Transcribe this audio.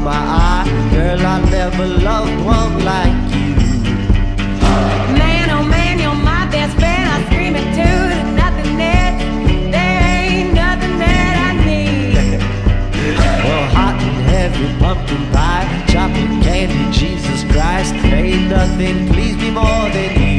my eye. Girl, I never loved one like you. Man, oh man, you're my best friend. I scream it too. There's nothing that, there ain't nothing that I need. Well, hot and heavy pumpkin pie, chocolate candy, Jesus Christ. Ain't nothing pleases me more than you.